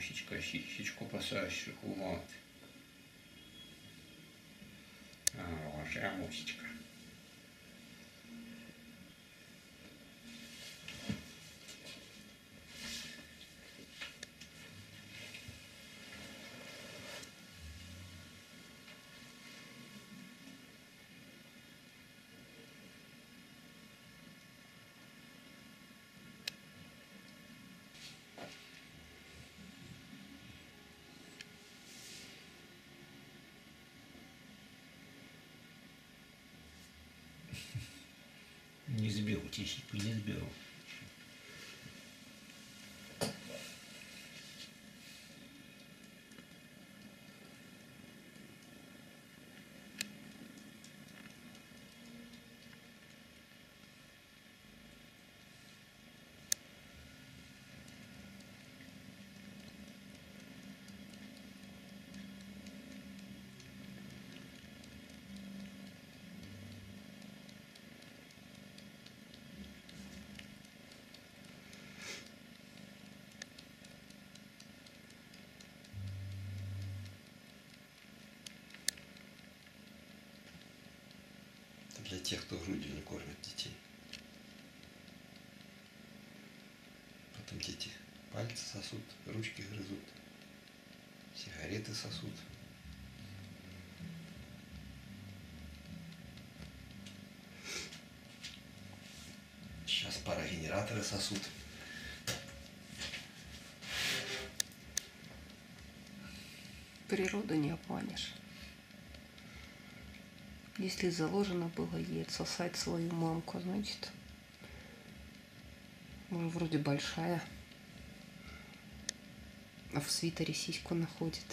мусечка, щи- щічку посащу, вот. Хорошая мусечка. Не сбил тихий, не сбил. Для тех, кто грудью не кормит детей. Потом дети пальцы сосут, ручки грызут, сигареты сосут. Сейчас парогенераторы сосут. Природу не обманешь. Если заложено было ей отсосать свою мамку, значит, может, вроде большая, а в свитере сиську находит.